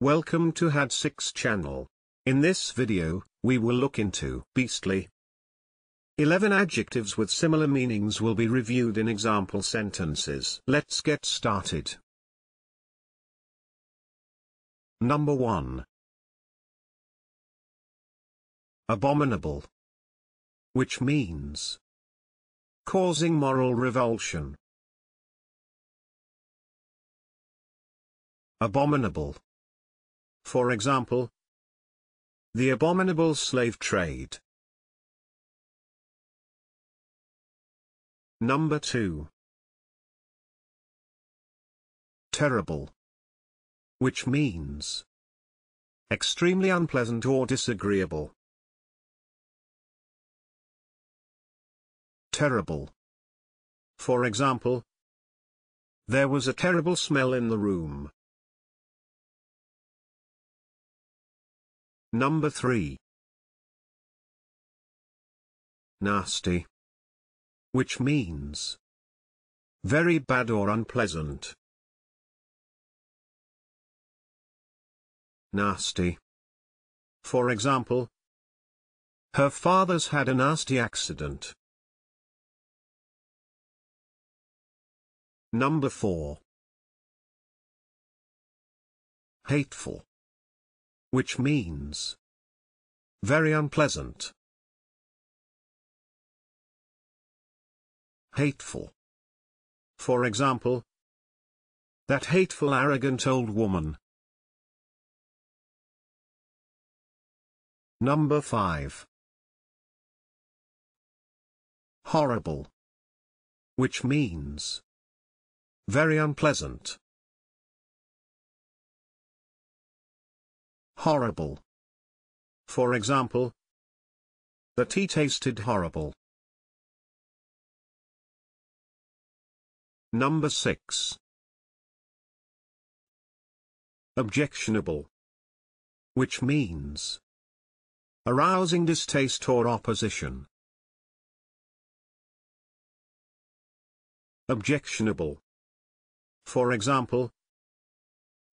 Welcome to HAD6 channel. In this video, we will look into beastly. 11 adjectives with similar meanings will be reviewed in example sentences. Let's get started. Number 1. Abominable. Which means causing moral revulsion. Abominable. For example, the abominable slave trade. Number 2. Terrible. Which means extremely unpleasant or disagreeable. Terrible. For example, there was a terrible smell in the room. Number 3. Nasty. Which means very bad or unpleasant. Nasty. For example, her father's had a nasty accident. Number 4. Hateful which means very unpleasant. Hateful. For example, that hateful arrogant old woman. Number 5. Horrible. Which means very unpleasant. Horrible. For example, the tea tasted horrible. Number 6. Objectionable. Which means arousing distaste or opposition. Objectionable. For example,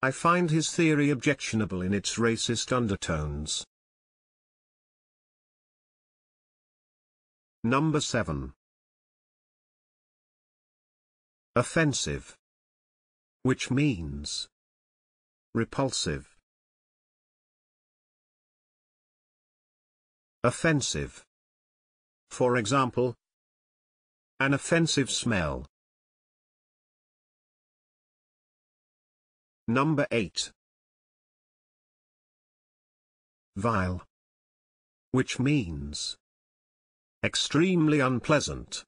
I find his theory objectionable in its racist undertones. Number 7. Offensive. Which means repulsive. Offensive. For example, an offensive smell. Number 8. Vile. Which means extremely unpleasant.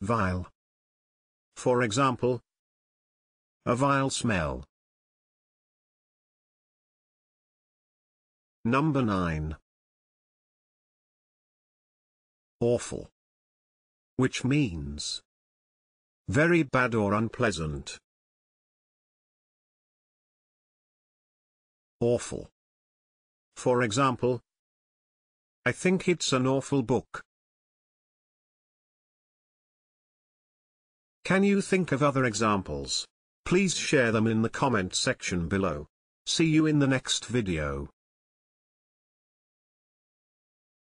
Vile. For example, a vile smell. Number 9. Awful. Which means very bad or unpleasant. Awful. For example, I think it's an awful book. Can you think of other examples? Please share them in the comment section below. See you in the next video.